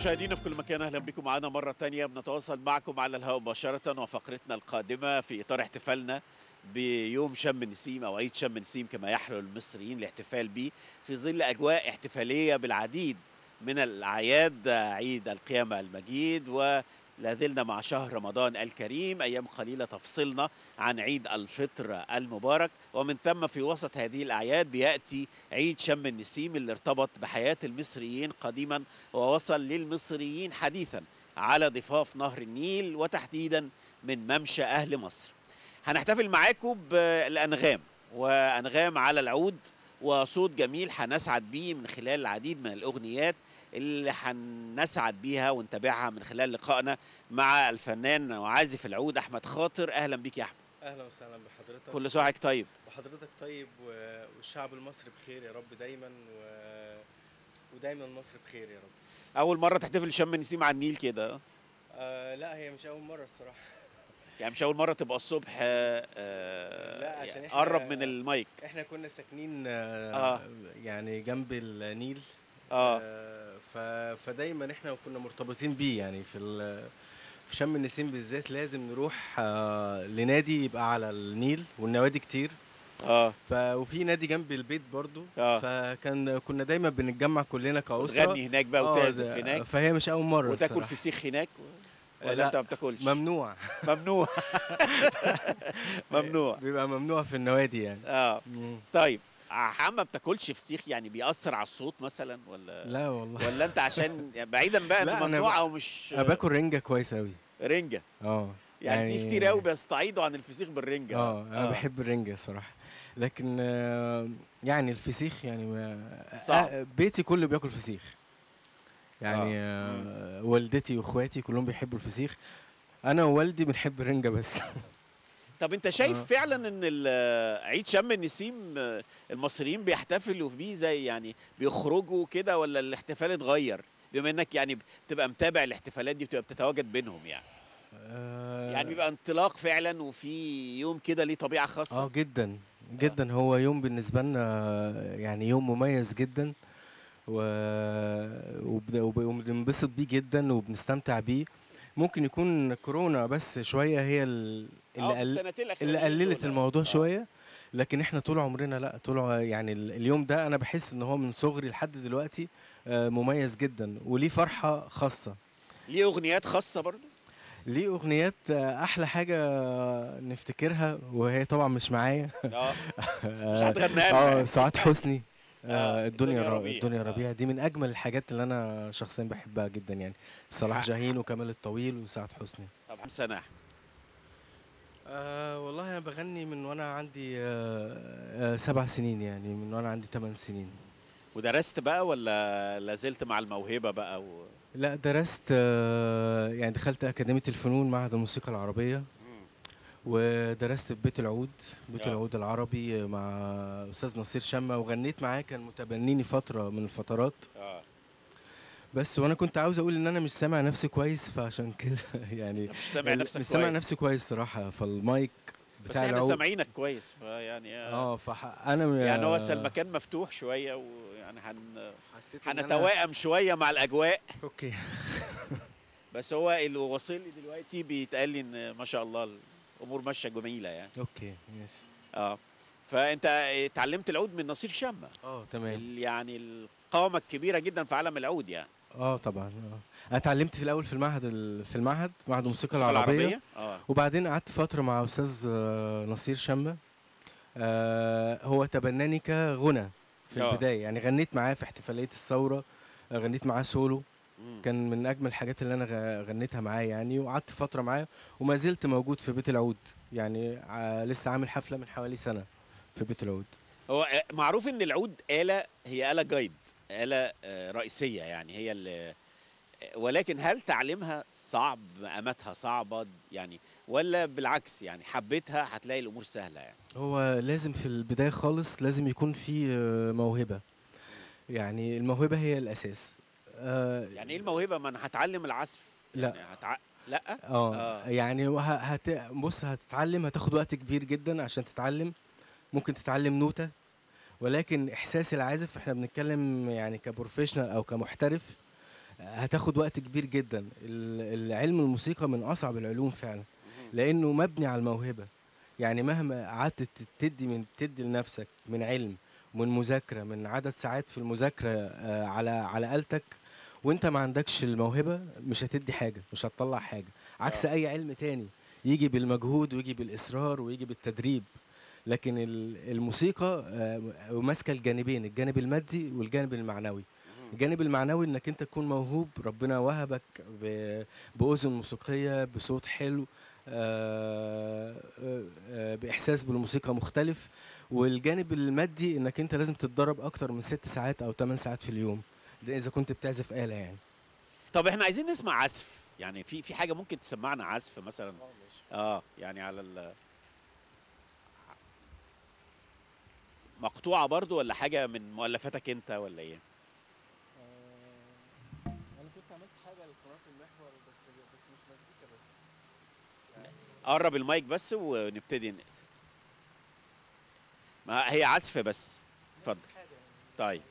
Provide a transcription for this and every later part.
مشاهدينا في كل مكان أهلا بكم معنا مرة تانية. بنتواصل معكم على الهواء مباشرة وفقرتنا القادمة في إطار احتفالنا بيوم شم النسيم أو عيد شم النسيم كما يحلو المصريين الاحتفال به في ظل أجواء احتفالية بالعديد من الأعياد عيد القيامة المجيد. ولا زلنا مع شهر رمضان الكريم أيام قليلة تفصلنا عن عيد الفطر المبارك ومن ثم في وسط هذه الأعياد بيأتي عيد شم النسيم اللي ارتبط بحياة المصريين قديما ووصل للمصريين حديثا على ضفاف نهر النيل وتحديدا من ممشى أهل مصر. هنحتفل معاكم بالأنغام وأنغام على العود وصوت جميل هنسعد بيه من خلال العديد من الأغنيات اللي هنسعد بيها ونتابعها من خلال لقائنا مع الفنان وعازف العود أحمد خاطر. أهلا بيك يا أحمد. أهلا وسهلا بحضرتك. كل وحضرتك طيب. وحضرتك طيب و- والشعب المصري بخير يا رب دايما و... ودايما مصر بخير يا رب. أول مرة تحتفل شم النسيم على النيل كده. آه لا هي مش أول مرة الصراحة. يعني مش أول مرة تبقى الصبح آه لا، عشان يعني قرب من المايك إحنا كنا ساكنين آه آه. يعني جنب النيل آه آه. فدايما إحنا كنا مرتبطين بيه يعني في. في شم النسيم بالذات لازم نروح آه لنادي يبقى على النيل والنوادي كتير آه ف... وفي نادي جنب البيت برضو آه فكان كنا دايما بنتجمع كلنا كأسرة وتغني هناك بقى آه، وتعزف ده- هناك فهي مش أول مرة وتاكل. فسيخ هناك آه، ولا لا، انت ما بتاكلش؟ ممنوع. ممنوع. ممنوع. بيبقى ممنوع في النوادي يعني. آه. طيب عم ما بتاكلش فسيخ يعني بيأثر على الصوت مثلا ولا؟ لا والله. ولا انت عشان يعني بعيدا بقى انه ممنوع أو مش؟ أنا باكل رنجة كويس قوي رنجة؟ آه. يعني, في كتير قوي بيستعيضوا عن الفسيخ بالرنجة. آه أنا بحب الرنجة الصراحه لكن آه، يعني الفسيخ يعني صعب. آه، بيتي كله بياكل فسيخ. يعني آه. والدتي واخواتي كلهم بيحبوا الفسيخ. أنا ووالدي بنحب الرنجة بس. طب أنت شايف آه. فعلا إن عيد شم النسيم آه، المصريين بيحتفلوا بيه زي يعني بيخرجوا كده ولا الاحتفال اتغير؟ بما إنك يعني بتبقى متابع الاحتفالات دي بتبقى بتتواجد بينهم يعني. آه، يعني بيبقى انطلاق فعلا وفي يوم كده ليه طبيعة خاصة. آه جدا جدا. هو يوم بالنسبة لنا يعني يوم مميز جدا. و... وبن- وب- وبننبسط بيه جدا وبنستمتع بيه. ممكن يكون كورونا بس شوية هي ال- آه، اللي قل... اللي قللت. الموضوع آه. شوية. لكن إحنا طول عمرنا لا طول يعني ال- اليوم ده أنا بحس إن هو من صغري لحد دلوقتي آه، مميز جدا. وليه فرحة خاصة. ليه أغنيات خاصة برضو ليه أغنيات آه، أحلى حاجة نفتكرها وهي طبعا مش معايا. آه. مش هتغنيها آه. سعاد حسني. آه، آه الدنيا ربيع. الدنيا آه. ربيع دي من أجمل الحاجات اللي أنا شخصيا بحبها جدا يعني صلاح جاهين وكمال الطويل وسعاد حسني طب سنة آه والله أنا بغني من وأنا عندي آه آه سبع سنين يعني من وأنا عندي ثمان سنين ودرست بقى ولا لازلت مع الموهبة بقى و... لا درست آه يعني دخلت أكاديمية الفنون معهد الموسيقى العربية. ودرست في بيت العود بيت آه. العود العربي مع أستاذ نصير شمة وغنيت معاه كان متبنيني فترة من الفترات. آه. بس وأنا كنت عاوز أقول إن أنا مش سامع نفسي كويس فعشان كده يعني مش سامع نفسك مش سامع. نفسي كويس صراحة فالمايك بس بتاع إحنا العود سامعينك كويس يعني آه. فح... أنا يعني هو المكان مفتوح شوية ويعني هن... إن أنا- هنتوائم شوية مع الأجواء. okay. بس هو اللي وصل لي دلوقتي بيتقال لي إن ما شاء الله الأمور ماشية جميلة يعني. okay ماشي آه فأنت اتعلمت العود من نصير شمه. آه تمام. يعني القامه الكبيرة جدا في عالم العود يعني. آه طبعا آه. أنا اتعلمت في الأول في المعهد ال... في المعهد معهد الموسيقى العربية. آه. وبعدين قعدت فترة مع أستاذ آه، نصير شمه آه هو تبناني كغنى في آه. البداية. يعني غنيت معاه في احتفالية الثورة آه، غنيت معاه سولو. كان من أجمل الحاجات اللي أنا غنيتها معاه يعني وقعدت فترة معاه وما زلت موجود في بيت العود. يعني لسه عامل حفلة من حوالي سنة في بيت العود. هو آه، معروف إن العود آلة هي آلة جايد آلة آه، رئيسية يعني هي اللي ولكن هل تعليمها صعب؟ مقاماتها صعبة؟ يعني ولا بالعكس يعني حبيتها؟ هتلاقي الأمور سهلة يعني. هو لازم في البداية خالص لازم يكون في آه، موهبة. يعني الموهبة هي الأساس. آه، يعني إيه الموهبة؟ ما أنا هتعلم العزف. لا. يعني هتع... لا؟ آه آه. يعني وه- هت... بص هتتعلم هتاخد وقت كبير جدا عشان تتعلم. ممكن تتعلم نوتة. ولكن إحساس العازف إحنا بنتكلم يعني كبروفيشنال أو كمحترف هتاخد وقت كبير جدا. ال- العلم الموسيقى من أصعب العلوم فعلا. لأنه مبني على الموهبة. يعني مهما قعدت تدي من تدي لنفسك من علم من مذاكرة من عدد ساعات في المذاكرة آه، على على آلتك وانت ما عندكش الموهبة مش هتدي حاجة مش هتطلع حاجة. عكس آه. أي علم تاني يجي بالمجهود ويجي بالإصرار ويجي بالتدريب. لكن ال- الموسيقى آه، ماسكه الجانبين الجانب المادي والجانب المعنوي. الجانب المعنوي إنك أنت تكون موهوب ربنا وهبك بأذن موسيقية بصوت حلو آه، بإحساس بالموسيقى مختلف. والجانب المادي إنك أنت لازم تتدرب أكتر من ست ساعات أو ثمان ساعات في اليوم. ده إذا كنت بتعزف آلة يعني. طب إحنا عايزين نسمع عزف. يعني في في حاجة ممكن تسمعنا عزف مثلا؟ آه يعني على ال مقطوعة برضو ولا حاجة من مؤلفاتك أنت ولا إيه؟ أنا كنت عملت حاجة لقناة المحور بس بس مش مزيكا بس. قرب المايك بس ونبتدي نقسم. ما هي عزف بس. اتفضل. طيب.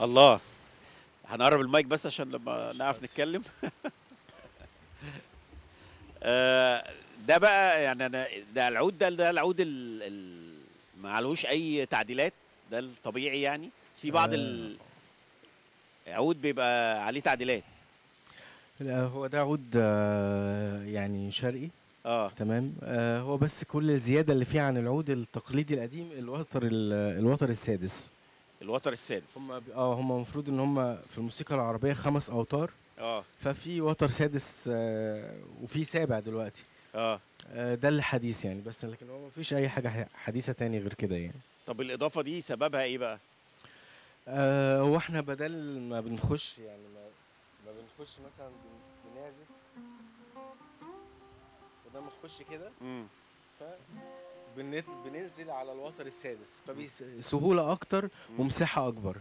الله. هنقرب المايك بس عشان لما نعرف. نتكلم. آه، ده بقى يعني أنا ده العود ده ده العود ال... ال... ما عليهوش أي تعديلات ده الطبيعي يعني. بس في بعض آه. العود بيبقى عليه تعديلات. لا هو ده عود آه، يعني شرقي. آه. تمام؟ آه، هو بس كل الزيادة اللي فيه عن العود التقليدي القديم الوتر ال- الوتر السادس. الوتر السادس. هم آه هم المفروض إن هم في الموسيقى العربية خمس أوتار. آه. ففي وتر سادس آه، وفي سابع دلوقتي. آه. آه، ده اللي حديث يعني. بس لكن هو مفيش أي حاجة حديثة تاني غير كده يعني. طب الإضافة دي سببها إيه بقى؟ آه، هو إحنا بدل ما بنخش يعني ما, ما بنخش مثلا بن- بنعزف وده بنخش كده امم ف بننزل على الوتر السادس فبسهوله أكتر ومساحة أكبر.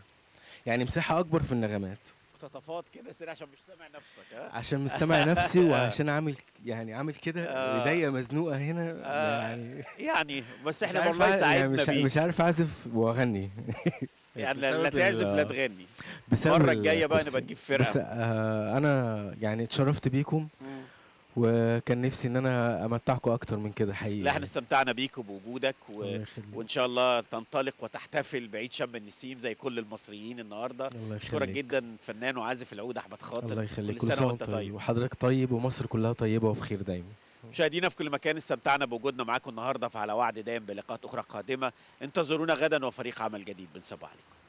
يعني مساحة أكبر في النغمات. مقتطفات كده سريع عشان مش سامع نفسك ها؟ عشان مش سامع نفسي وعشان عامل يعني عامل كده آه. إيديا مزنوقة هنا. آه. يعني يعني بس إحنا والله يعني ساعدنا مش, بيه. مش عارف أعزف وأغني. يعني لا تعزف لا تغني. المره الجاية بقى. نبقى نجيب بس فرقه آه أنا يعني اتشرفت بيكم. وكان نفسي إن أنا أمتعكم أكتر من كده حقيقي لا إحنا يعني. استمتعنا بيك وبوجودك و... وإن شاء الله تنطلق وتحتفل بعيد شم النسيم زي كل المصريين النهارده. أشكرك جدا فنان وعازف العود أحمد خاطر. الله يخليك. كل سنة وأنت طيب. وحضرتك طيب ومصر كلها طيبة وبخير دايما. مشاهدينا في كل مكان استمتعنا بوجودنا معاكم النهارده فعلى وعد دايم بلقاءات أخرى قادمة. انتظرونا غدا وفريق عمل جديد. بنصب عليكم.